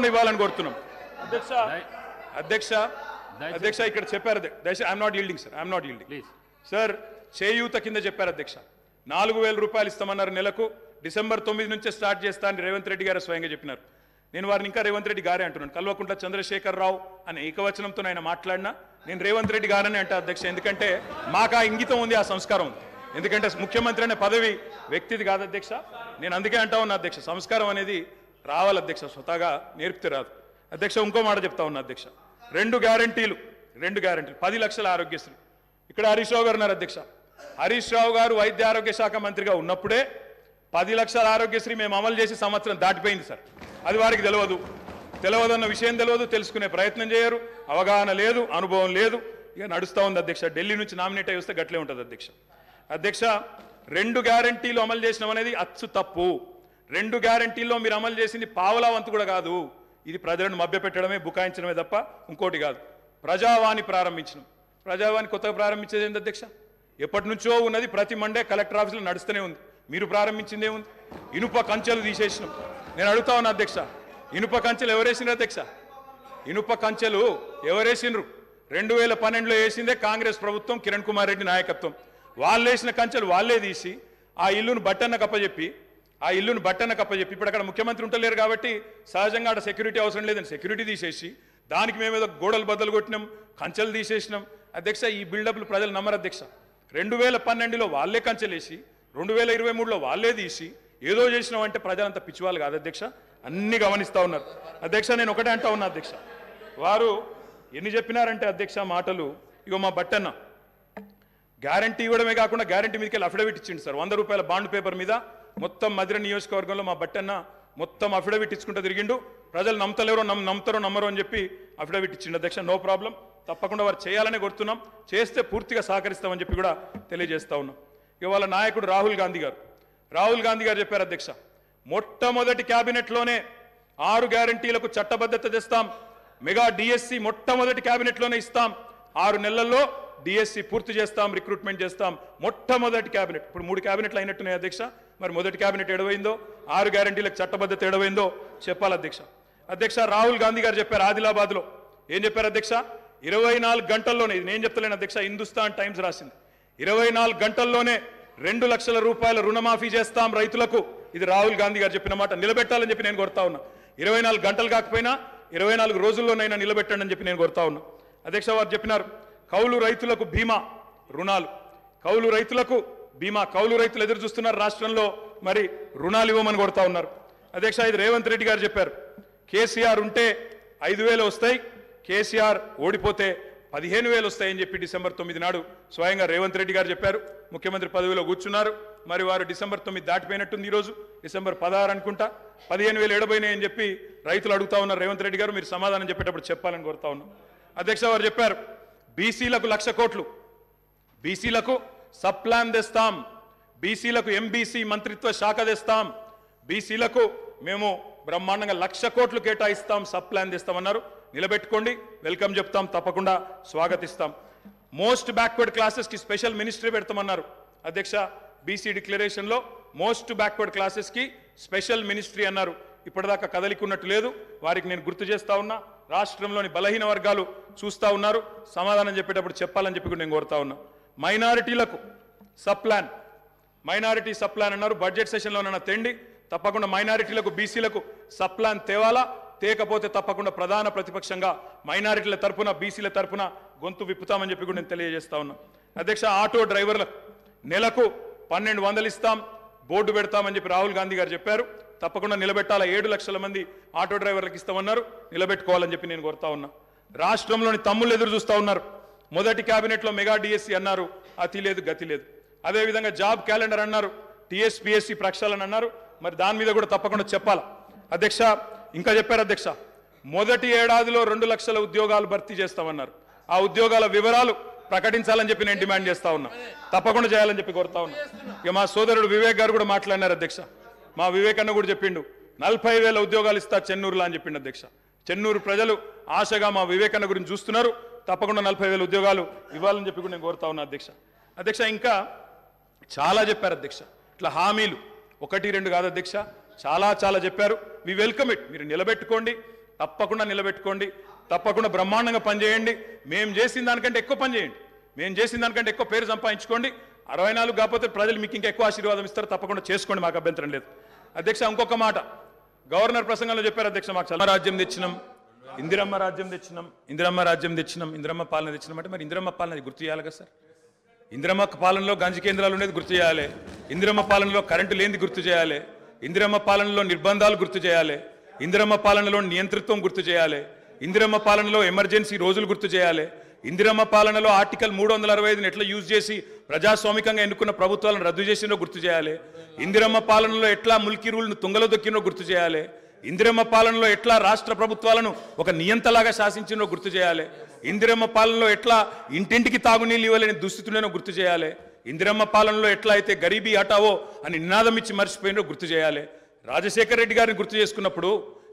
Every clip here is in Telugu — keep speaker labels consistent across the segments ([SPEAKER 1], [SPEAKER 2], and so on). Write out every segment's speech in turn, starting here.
[SPEAKER 1] తప్పకుండా ఇవ్వాలని కోరుతున్నాం. అధ్యక్ష. అధ్యక్ష ఇక్కడ చెప్పారు దయచేసి I'm not yielding sir I'm not yielding
[SPEAKER 2] please
[SPEAKER 1] sir చేయూత కింద చెప్పారు అధ్యక్ష. నాలుగు వేల రూపాయలు ఇస్తామన్నారు నెలకు. డిసెంబర్ తొమ్మిది నుంచే స్టార్ట్ చేస్తా అని రేవంత్ రెడ్డి గారు స్వయంగా చెప్పినారు. నేను వారిని ఇంకా రేవంత్ రెడ్డి గారే అంటున్నాను. కల్వకుంట్ల చంద్రశేఖర్ రావు అనే ఏకవచనంతో ఆయన మాట్లాడినా నేను రేవంత్ రెడ్డి గారని అంటే అధ్యక్ష. ఎందుకంటే మాకు ఆ ఇంగితం ఉంది ఆ సంస్కారం ఉంది. ఎందుకంటే ముఖ్యమంత్రి అనే పదవి వ్యక్తిది కాదు అధ్యక్ష. నేను అందుకే అంటా ఉన్నా అధ్యక్ష. సంస్కారం అనేది రావాలి అధ్యక్ష స్వతహాగా నేర్పితే రాదు. అధ్యక్ష ఇంకో మాట చెప్తా ఉన్నా అధ్యక్ష. రెండు గ్యారంటీలు రెండు గ్యారంటీలు పది లక్షల ఆరోగ్యశ్రీ. ఇక్కడ హరీష్ రావు గారు ఉన్నారు అధ్యక్ష. హరీష్ రావు గారు వైద్య ఆరోగ్య శాఖ మంత్రిగా ఉన్నప్పుడే పది లక్షల ఆరోగ్యశ్రీ మేము అమలు చేసి సంవత్సరం దాటిపోయింది సార్. అది వారికి తెలియదు తెలియదన్న విషయం తెలియదు తెలుసుకునే ప్రయత్నం చేయరు. అవగాహన లేదు అనుభవం లేదు. ఇక నడుస్తూ ఉంది అధ్యక్ష. ఢిల్లీ నుంచి నామినేట్ అయి వస్తే గట్లే ఉంటుంది అధ్యక్ష. అధ్యక్ష రెండు గ్యారంటీలు అమలు చేసినాం అనేది అచ్చు తప్పు. రెండు గ్యారంటీల్లో మీరు అమలు చేసింది పావలా వంతు కూడా కాదు. ఇది ప్రజలను మభ్యపెట్టడమే బుకాయించడమే తప్ప ఇంకోటి కాదు. ప్రజావాణి ప్రారంభించడం ప్రజావాణి కొత్తగా ప్రారంభించేది ఏంటి అధ్యక్ష? ఎప్పటి నుంచో ఉన్నది ప్రతి మండే కలెక్టర్ ఆఫీసులో నడుస్తూనే ఉంది. మీరు ప్రారంభించిందే ఉంది. ఇనుప కంచెలు తీసేసినాం. నేను అడుగుతా ఉన్నా అధ్యక్ష ఇనుప కంచెలు ఎవరేసినారు అధ్యక్ష? ఇనుప కంచెలు ఎవరేసిండ్రు రెండు వేల పన్నెండులో వేసిందే కాంగ్రెస్ ప్రభుత్వం కిరణ్ కుమార్ రెడ్డి నాయకత్వం. వాళ్ళు వేసిన కంచెలు వాళ్ళే తీసి ఆ ఇల్లును బట్టన్న కప్పచెప్పి ఆ ఇల్లును బట్టన్న కప్పచెప్పి ఇప్పుడు అక్కడ ముఖ్యమంత్రి ఉంటలేరు కాబట్టి సహజంగా అక్కడ సెక్యూరిటీ అవసరం లేదని సెక్యూరిటీ తీసేసి దానికి మేమేదో గోడలు బద్దలు కొట్టినాం కంచెలు తీసేసినాం. అధ్యక్ష ఈ బిల్డప్లు ప్రజలు నమ్మరు అధ్యక్ష. రెండు వేల పన్నెండులో వాళ్ళే కంచెలేసి రెండు వేల ఇరవై మూడులో వాళ్ళే తీసి ఏదో చేసినాం అంటే ప్రజలంతా పిచ్చివాళ్ళు కాదు అధ్యక్ష. అన్ని గమనిస్తూ ఉన్నారు. అధ్యక్ష నేను ఒకటే అంటా ఉన్నా అధ్యక్ష. వారు ఎన్ని చెప్పినారంటే అధ్యక్ష మాటలు ఇగో మా బట్టన్న గ్యారంటీ ఇవ్వడమే కాకుండా గ్యారంటీ మీదకి వెళ్ళి అఫిడవిట్ ఇచ్చింది సార్. వంద రూపాయల బాండ్ పేపర్ మీద మొత్తం మధుర నియోజకవర్గంలో మా బట్టన్న మొత్తం అఫిడవిట్ ఇచ్చుకుంటూ తిరిగిండు. ప్రజలు నమ్మతలేరో నమ్ నమ్ముతారో నమ్మరో అని చెప్పి అఫిడవిట్ ఇచ్చిండు అధ్యక్ష నో ప్రాబ్లం తప్పకుండా వారు చేయాలనే కోరుతున్నాం. చేస్తే పూర్తిగా సహకరిస్తామని చెప్పి కూడా తెలియజేస్తా ఉన్నాం. ఇవాళ నాయకుడు రాహుల్ గాంధీ గారు. రాహుల్ గాంధీ గారు చెప్పారు అధ్యక్ష మొట్టమొదటి క్యాబినెట్లోనే ఆరు గ్యారంటీలకు చట్టబద్ధత తెస్తాం. మెగా డిఎస్సి మొట్టమొదటి క్యాబినెట్లోనే ఇస్తాం. ఆరు నెలల్లో డిఎస్సి పూర్తి చేస్తాం రిక్రూట్మెంట్ చేస్తాం. మొట్టమొదటి క్యాబినెట్ ఇప్పుడు మూడు క్యాబినెట్లు అయినట్టున్నాయి అధ్యక్ష. మరి మొదటి క్యాబినెట్ ఎడవైందో ఆరు గ్యారంటీలకు చట్టబద్ధత ఎడవైందో చెప్పాలి అధ్యక్ష. అధ్యక్ష రాహుల్ గాంధీ గారు చెప్పారు ఆదిలాబాద్లో. ఏం చెప్పారు అధ్యక్ష? ఇరవై నాలుగు గంటల్లోనే ఇది నేను చెప్తలేను అధ్యక్ష హిందుస్థాన్ టైమ్స్ రాసింది. ఇరవై నాలుగు గంటల్లోనే రెండు లక్షల రూపాయల రుణమాఫీ చేస్తాం రైతులకు. ఇది రాహుల్ గాంధీ గారు చెప్పిన మాట. నిలబెట్టాలని చెప్పి నేను కొడతా ఉన్నా. ఇరవై నాలుగు గంటలు కాకపోయినా ఇరవై నాలుగు రోజుల్లోనైనా నిలబెట్టండి అని చెప్పి నేను కొడతా ఉన్నా. అధ్యక్ష వారు చెప్పినారు కౌలు రైతులకు బీమా రుణాలు. కౌలు రైతులకు బీమా కౌలు రైతులు ఎదురు చూస్తున్నారు రాష్ట్రంలో. మరి రుణాలు ఇవ్వమని కొడతా ఉన్నారు. అధ్యక్ష ఇది రేవంత్ రెడ్డి గారు చెప్పారు. కేసీఆర్ ఉంటే ఐదు వేలు వస్తాయి కేసీఆర్ ఓడిపోతే పదిహేను వేలు వస్తాయని చెప్పి డిసెంబర్ తొమ్మిది నాడు స్వయంగా రేవంత్ రెడ్డి గారు చెప్పారు. ముఖ్యమంత్రి పదవిలో కూర్చున్నారు. మరి వారు డిసెంబర్ తొమ్మిది దాటిపోయినట్టుంది ఈరోజు. డిసెంబర్ పదహారు అనుకుంటా. పదిహేను వేలు ఎడబోయినాయని చెప్పి రైతులు అడుగుతా ఉన్నారు రేవంత్ రెడ్డి గారు. మీరు సమాధానం చెప్పేటప్పుడు చెప్పాలని కోరుతా ఉన్నాం. అధ్యక్ష వారు చెప్పారు బీసీలకు లక్ష కోట్లు. బీసీలకు సబ్ ప్లాన్ తెస్తాం. బీసీలకు ఎంబీసీ మంత్రిత్వ శాఖ తెస్తాం. బీసీలకు మేము బ్రహ్మాండంగా లక్ష కోట్లు కేటాయిస్తాం సబ్ ప్లాన్ తెస్తామన్నారు. నిలబెట్టుకోండి. వెల్కమ్ చెప్తాం. తప్పకుండా స్వాగతిస్తాం. మోస్ట్ బ్యాక్వర్డ్ క్లాసెస్కి స్పెషల్ మినిస్ట్రీ పెడతామన్నారు. అధ్యక్ష బీసీ డిక్లరేషన్లో మోస్ట్ బ్యాక్వర్డ్ క్లాసెస్కి స్పెషల్ మినిస్ట్రీ అన్నారు. ఇప్పటిదాకా కదలికున్నట్టు లేదు. వారికి నేను గుర్తు చేస్తా ఉన్నా. రాష్ట్రంలోని బలహీన వర్గాలు చూస్తా ఉన్నారు. సమాధానం చెప్పేటప్పుడు చెప్పాలని చెప్పి కూడా నేను కోరుతా ఉన్నా. మైనారిటీలకు sub plan. Minority sub plan అన్నారు. బడ్జెట్ సెషన్లో ఉన్న తెండి తప్పకుండా మైనారిటీలకు బీసీలకు సప్లాన్ తేవాలా? తేకపోతే తప్పకుండా ప్రధాన ప్రతిపక్షంగా మైనారిటీల తరపున బీసీల తరపున గొంతు విప్పుతామని చెప్పి కూడా నేను తెలియజేస్తా ఉన్నా. అధ్యక్ష ఆటో డ్రైవర్లకు నెలకు పన్నెండు వందలు ఇస్తాం. బోర్డు పెడతామని చెప్పి రాహుల్ గాంధీ గారు చెప్పారు. తప్పకుండా నిలబెట్టాల? ఏడు లక్షల మంది ఆటో డ్రైవర్లకు ఇస్తామన్నారు. నిలబెట్టుకోవాలని చెప్పి నేను కోరుతా ఉన్నా. రాష్ట్రంలోని తమ్ముళ్ళు ఎదురు చూస్తూ ఉన్నారు. మొదటి క్యాబినెట్లో మెగా డిఎస్సి అన్నారు. అతి లేదు గతి లేదు. అదేవిధంగా జాబ్ క్యాలెండర్ అన్నారు. టీఎస్పిఎస్సి ప్రక్షాళన అన్నారు. మరి దాని మీద కూడా తప్పకుండా చెప్పాలి? అధ్యక్ష ఇంకా చెప్పారు అధ్యక్ష. మొదటి ఏడాదిలో రెండు లక్షల ఉద్యోగాలు భర్తీ చేస్తామన్నారు. ఆ ఉద్యోగాల వివరాలు ప్రకటించాలని చెప్పి నేను డిమాండ్ చేస్తా ఉన్నా. తప్పకుండా చేయాలని చెప్పి కోరుతా ఉన్నా. ఇక మా సోదరుడు వివేక్ గారు కూడా మాట్లాడినారు అధ్యక్ష. మా వివేక్ అన్న కూడా చెప్పిండు. నలభై వేల ఉద్యోగాలు ఇస్తా చెన్నూరులో అని చెప్పిండు అధ్యక్ష. చెన్నూరు ప్రజలు ఆశగా మా వివేకన్న గురించి చూస్తున్నారు. తప్పకుండా నలభై వేల ఉద్యోగాలు ఇవ్వాలని చెప్పి కూడా నేను కోరుతా ఉన్నా అధ్యక్ష. అధ్యక్ష ఇంకా చాలా చెప్పారు అధ్యక్ష. ఇట్లా హామీలు ఒకటి రెండు కాదు అధ్యక్ష. చాలా చాలా చెప్పారు. వి వెల్కమ్ ఇట్ మీరు నిలబెట్టుకోండి. తప్పకుండా నిలబెట్టుకోండి. తప్పకుండా బ్రహ్మాండంగా పనిచేయండి. మేము చేసిన దానికంటే ఎక్కువ పనిచేయండి మేము చేసిన దానికంటే ఎక్కువ పేరు సంపాదించుకోండి. అరవై నాలుగు కాకపోతే ప్రజలు మీకు ఇంకా ఎక్కువ ఆశీర్వాదం ఇస్తారు. తప్పకుండా చేసుకోండి మాకు అభ్యంతరం లేదు. అధ్యక్ష ఇంకొక మాట. గవర్నర్ ప్రసంగంలో చెప్పారు అధ్యక్ష మాకు చాలా రాజ్యం తెచ్చినాం. ఇందిరమ్మ రాజ్యం తెచ్చినాం ఇందిరమ్మ రాజ్యం తెచ్చినాం ఇందిరమ్మ పాలన తెచ్చినాం అంటే మరి ఇందిరమ్మ పాలన గుర్తు చేయాలి కదా సార్? ఇందిరమ్మ పాలనలో గంజి కేంద్రాలు ఉండేది గుర్తు చేయాలి. ఇందిరమ్మ పాలనలో కరెంటు లేనిది గుర్తు చేయాలి. ఇందిరమ్మ పాలనలో నిర్బంధాలు గుర్తు చేయాలి. ఇందిరమ్మ పాలనలో నియంతృత్వం గుర్తు చేయాలి. ఇందిరమ్మ పాలనలో ఎమర్జెన్సీ రోజులు గుర్తు చేయాలి. ఇందిరమ్మ పాలనలో ఆర్టికల్ మూడు వందల అరవై ఐదుని ఎట్లా యూజ్ చేసి ప్రజాస్వామికంగా ఎన్నుకున్న ప్రభుత్వాలను రద్దు చేసినో గుర్తు చేయాలి. ఇందిరమ్మ పాలనలో ఎట్లా ముల్కీ రూల్ను తుంగలో దొక్కినో గుర్తు చేయాలి. ఇందిరమ్మ పాలనలో ఎట్లా రాష్ట్ర ప్రభుత్వాలను ఒక నియంతలాగా శాసించినో గుర్తు చేయాలి. ఇందిరమ్మ పాలనలో ఎట్లా ఇంటింటికి తాగునీళ్ళు ఇవ్వలేని దుస్థితులను గుర్తు చేయాలి. ఇందిరమ్మ పాలనలో ఎట్లా అయితే గరీబీ హటావో అని నినాదం ఇచ్చి మర్చిపోయినో గుర్తు చేయాలి. రాజశేఖర రెడ్డి గారిని గుర్తు చేసుకున్నప్పుడు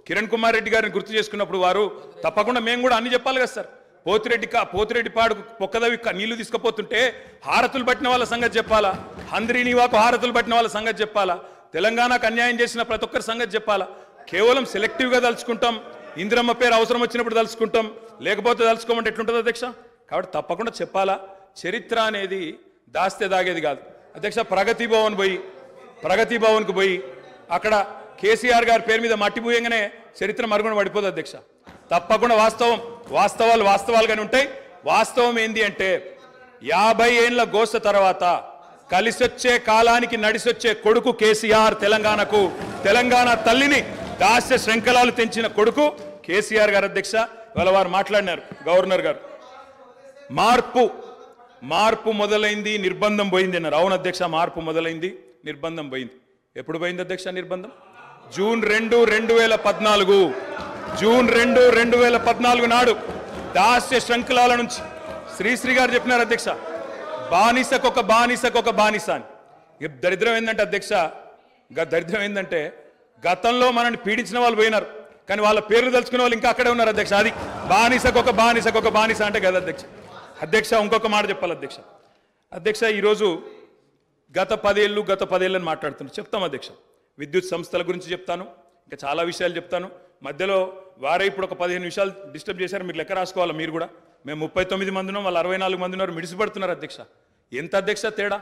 [SPEAKER 1] కిరణ్ కుమార్ రెడ్డి గారిని గుర్తు చేసుకున్నప్పుడు వారు తప్పకుండా మేము కూడా అన్ని చెప్పాలి కదా సార్. పోతిరెడ్డి కా పోతిరెడ్డి పాడు పొక్కదవి నీళ్ళు తీసుకుపోతుంటే హారతులు పట్టిన వాళ్ళ సంగతి చెప్పాలా? హంద్రీనివాకు హారతులు పట్టిన వాళ్ళ సంగతి చెప్పాలా? తెలంగాణకు అన్యాయం చేసిన ప్రతి ఒక్కరి సంగతి చెప్పాలా? కేవలం సెలెక్టివ్గా తలుచుకుంటాం. ఇందిరమ్మ పేరు అవసరం వచ్చినప్పుడు తలుచుకుంటాం. లేకపోతే తలుచుకోమంటే ఎట్లుంటుంది అధ్యక్ష? కాబట్టి తప్పకుండా చెప్పాలా? చరిత్ర అనేది దాస్తే దాగేది కాదు. అధ్యక్ష ప్రగతి భవన్ పోయి ప్రగతి భవన్కు పోయి అక్కడ కేసీఆర్ గారి పేరు మీద మట్టి పోయంగానే చరిత్ర మరుగున పడిపోదు అధ్యక్ష. తప్పకుండా వాస్తవం వాస్తవాలు వాస్తవాలుగానే ఉంటాయి. వాస్తవం ఏంది అంటే యాభై ఏండ్ల గోస తర్వాత కలిసొచ్చే కాలానికి నడిసొచ్చే కొడుకు కేసీఆర్ తెలంగాణకు తెలంగాణ తల్లిని దాస్య శృంఖలాలు తెంచిన కొడుకు కేసీఆర్ గారు అధ్యక్ష. ఇవాళ వారు మాట్లాడినారు గవర్నర్ గారు. మార్పు మార్పు మొదలైంది నిర్బంధం పోయింది అన్నారు. అవును అధ్యక్ష మార్పు మొదలైంది నిర్బంధం పోయింది. ఎప్పుడు పోయింది అధ్యక్ష నిర్బంధం? జూన్ రెండు రెండు వేల పద్నాలుగు. జూన్ రెండు రెండు వేల పద్నాలుగు నాడు దాస్య శృంఖలాల నుంచి శ్రీశ్రీ గారు చెప్పినారు అధ్యక్ష. బానిసకొక బానిసకొక బానిస అని. దరిద్రం ఏంటంటే అధ్యక్ష గ- దరిద్రం ఏంటంటే గతంలో మనల్ని పీడించిన వాళ్ళు పోయినారు. కానీ వాళ్ళ పేర్లు తలుచుకునే వాళ్ళు ఇంకా అక్కడే ఉన్నారు అధ్యక్ష. అది బానిసకొక బానిసకొక బానిస అంటే కదా అధ్యక్ష. అధ్యక్ష ఇంకొక మాట చెప్పాలి అధ్యక్ష. అధ్యక్ష ఈరోజు గత పదేళ్ళు గత పదేళ్ళని మాట్లాడుతున్నాను చెప్తాం అధ్యక్ష. విద్యుత్ సంస్థల గురించి చెప్తాను. ఇంకా చాలా విషయాలు చెప్తాను. మధ్యలో వారే ఇప్పుడు ఒక పదిహేను విషయాలు డిస్టర్బ్ చేశారు. మీరు లెక్క రాసుకోవాలి మీరు కూడా? మేము ముప్పై తొమ్మిది మంది ఉన్నాం. వాళ్ళు అరవై నాలుగు మంది ఉన్నారు. మిడిసిపడుతున్నారు అధ్యక్ష. ఎంత అధ్యక్ష తేడా?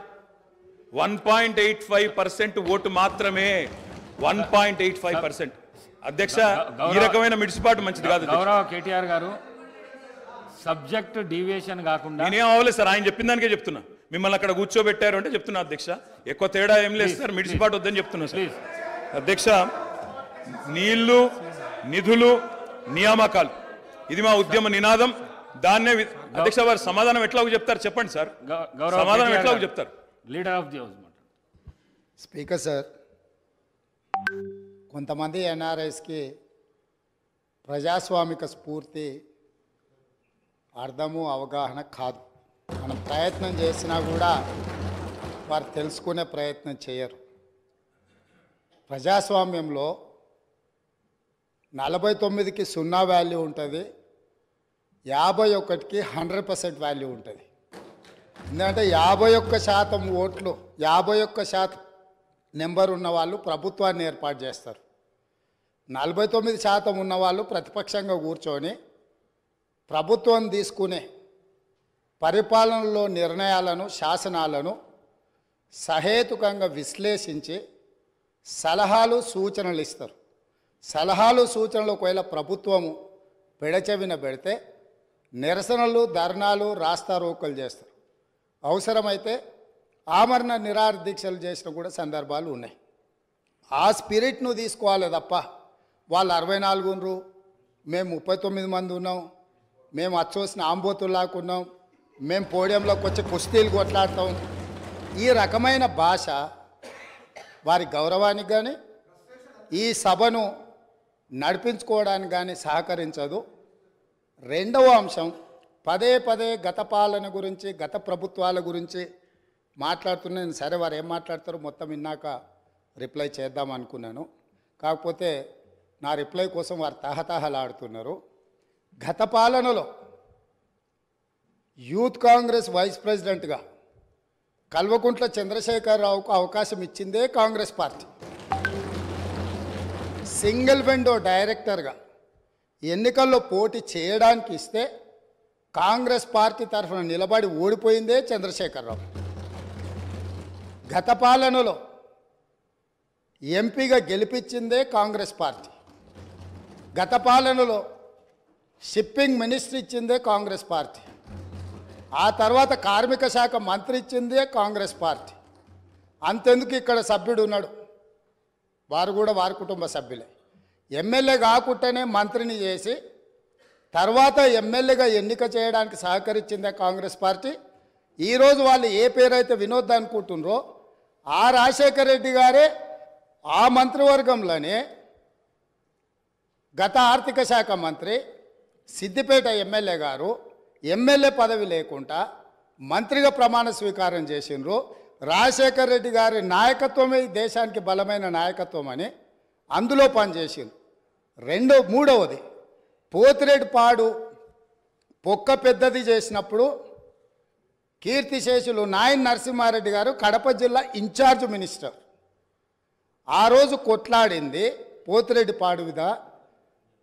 [SPEAKER 1] One point eight five percent vote మాత్రమే. One point eight five percent. అధ్యక్ష ఈ రకమైన మిడిసిపాటు మంచిది కాదు.
[SPEAKER 2] గౌరవ కేటీఆర్ గారు సబ్జెక్ట్ డీవియేషన్ కాకుండా
[SPEAKER 1] నేనేం అవ్వలేదు సార్ ఆయన చెప్పిన దానికే చెప్తున్నా. మిమ్మల్ని అక్కడ కూర్చోబెట్టారు అంటే చెప్తున్నా అధ్యక్ష. ఎక్కువ తేడా ఏం లేదు సార్ మిడిసిపాటు వద్దని చెప్తున్నా సార్.
[SPEAKER 2] ప్లీజ్
[SPEAKER 1] అధ్యక్ష నీళ్ళు నిధులు నియామకాలు. ఇది మా ఉద్యమ నినాదం. దాన్నే అధ్యక్ష వారు సమాధానం ఎట్లాగో చెప్తారు చెప్పండి సార్. సమాధానం ఎట్లాగో
[SPEAKER 2] గారు,
[SPEAKER 1] చెప్తారు.
[SPEAKER 2] లీడర్ ఆఫ్ ది హౌస్ మాట
[SPEAKER 3] స్పీకర్ సార్ కొంతమంది ఎన్ఆర్ఐస్కి ప్రజాస్వామిక స్ఫూర్తి అర్థము అవగాహన కాదు. మనం ప్రయత్నం చేసినా కూడా వారు తెలుసుకునే ప్రయత్నం చేయరు. ప్రజాస్వామ్యంలో నలభై తొమ్మిదికి సున్నా వాల్యూ ఉంటుంది యాభై ఒకటికి హండ్రెడ్ పర్సెంట్ వాల్యూ ఉంటుంది. ఎందుకంటే యాభై ఒక్క శాతం ఓట్లు యాభై ఒక్క శాతం నెంబర్ ఉన్నవాళ్ళు ప్రభుత్వాన్ని ఏర్పాటు చేస్తారు. నలభై తొమ్మిది శాతం ఉన్నవాళ్ళు ప్రతిపక్షంగా కూర్చొని ప్రభుత్వం తీసుకునే పరిపాలనలో నిర్ణయాలను శాసనాలను సహేతుకంగా విశ్లేషించి సలహాలు సూచనలు ఇస్తారు. సలహాలు సూచనలు ఒకవేళ ప్రభుత్వము పెడచెవిన పెడితే నిరసనలు ధర్నాలు రాస్తారోకలు చేస్తారు. అవసరమైతే ఆమరణ నిరాహార దీక్షలు చేసిన కూడా సందర్భాలు ఉన్నాయి. ఆ స్పిరిట్ను తీసుకోవాలి తప్ప వాళ్ళు అరవై నాలుగు ఉన్నారు. మేము ముప్పై తొమ్మిది మంది ఉన్నాం. మేము అచ్చోసిన ఆంబోతుల్లాకున్నాం మేము పోడియంలోకి వచ్చి కుస్తీలు కొట్లాడతాం. ఈ రకమైన భాష వారి గౌరవానికి కానీ ఈ సభను నడిపించుకోవడానికి కానీ సహకరించదు. రెండవ అంశం పదే పదే గత పాలన గురించి గత ప్రభుత్వాల గురించి మాట్లాడుతున్నాను సరే వారు ఏం మాట్లాడతారో మొత్తం విన్నాక రిప్లై చేద్దాం అనుకున్నాను. కాకపోతే నా రిప్లై కోసం వారు తహతహలాడుతున్నారు. గత పాలనలో యూత్ కాంగ్రెస్ వైస్ ప్రెసిడెంట్గా కల్వకుంట్ల చంద్రశేఖరరావుకు అవకాశం ఇచ్చిందే కాంగ్రెస్ పార్టీ. సింగిల్ విండో డైరెక్టర్గా ఎన్నికల్లో పోటీ చేయడానికి ఇస్తే కాంగ్రెస్ పార్టీ తరఫున నిలబడి ఓడిపోయిందే చంద్రశేఖరరావు. గత పాలనలో ఎంపీగా గెలిపించిందే కాంగ్రెస్ పార్టీ. గత పాలనలో షిప్పింగ్ మినిస్టర్ ఇచ్చిందే కాంగ్రెస్ పార్టీ. ఆ తర్వాత కార్మిక శాఖ మంత్రి ఇచ్చిందే కాంగ్రెస్ పార్టీ. అంతెందుకు ఇక్కడ సభ్యుడు ఉన్నాడు? వారు కూడా వారి కుటుంబ సభ్యులే. ఎమ్మెల్యే కాకుండానే మంత్రిని చేసి తర్వాత ఎమ్మెల్యేగా ఎన్నిక చేయడానికి సహకరించిందే కాంగ్రెస్ పార్టీ. ఈరోజు వాళ్ళు ఏ పేరైతే వినోద్ అనుకుంటున్నారో ఆ రాజశేఖర రెడ్డి గారే ఆ మంత్రివర్గంలోనే గత ఆర్థిక శాఖ మంత్రి సిద్దిపేట ఎమ్మెల్యే గారు ఎమ్మెల్యే పదవి లేకుండా మంత్రిగా ప్రమాణ స్వీకారం చేసిండ్రు. రాజశేఖర్ రెడ్డి గారి నాయకత్వమే దేశానికి బలమైన నాయకత్వం అని అందులో పనిచేసిండ్రు రెండో మూడవది పోతిరెడ్డి పాడు పొక్క పెద్దది చేసినప్పుడు కీర్తిశేషులు నాయన్ నరసింహారెడ్డి గారు కడప జిల్లా ఇన్ఛార్జ్ మినిస్టర్. ఆ రోజు కొట్లాడింది పోతిరెడ్డి పాడువిద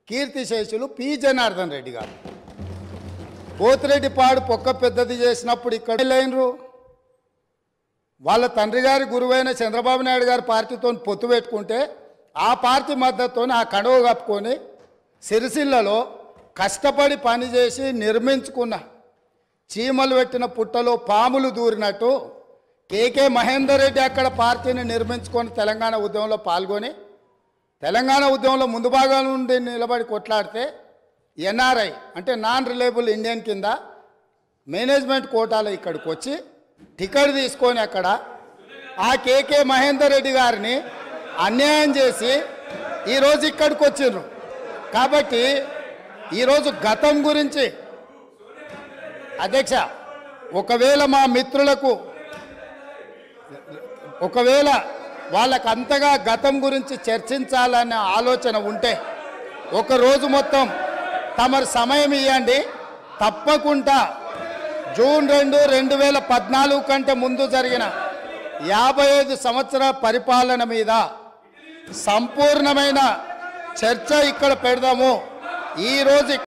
[SPEAKER 3] కీర్తిశేషులు పి. జనార్దన్ రెడ్డి గారు. పోతిరెడ్డి పాడు పొక్క పెద్దది చేసినప్పుడు ఇక్కడ లేనరు? వాళ్ళ తండ్రి గారి గురువైన చంద్రబాబు నాయుడు గారి పార్టీతో పొత్తు పెట్టుకుంటే ఆ పార్టీ మద్దతుతో ఆ కడువ కప్పుకొని సిరిసిల్లలో కష్టపడి పనిచేసి నిర్మించుకున్న చీమలు పెట్టిన పుట్టలో పాములు దూరినట్టు కేకే మహేందర్ రెడ్డి అక్కడ పార్టీని నిర్మించుకొని తెలంగాణ ఉద్యమంలో పాల్గొని తెలంగాణ ఉద్యమంలో ముందు భాగం నుండి నిలబడి కొట్లాడితే ఎన్ఆర్ఐ అంటే నాన్ రిలయబుల్ ఇండియన్ కింద మేనేజ్మెంట్ కోటాలో ఇక్కడికి వచ్చి టికెట్ తీసుకొని అక్కడ ఆ కేకే మహేందర్ రెడ్డి గారిని అన్యాయం చేసి ఈరోజు ఇక్కడికి వచ్చిండ్రు. కాబట్టి ఈరోజు గతం గురించి అధ్యక్ష ఒకవేళ మా మిత్రులకు ఒకవేళ వాళ్ళకు అంతగా గతం గురించి చర్చించాలనే ఆలోచన ఉంటే ఒకరోజు మొత్తం తమరు సమయం ఇవ్వండి తప్పకుండా జూన్ రెండు రెండు వేల పద్నాలుగు కంటే ముందు జరిగిన యాభై ఐదు సంవత్సరాల పరిపాలన మీద సంపూర్ణమైన చర్చ ఇక్కడ పెడదాము. ఈరోజు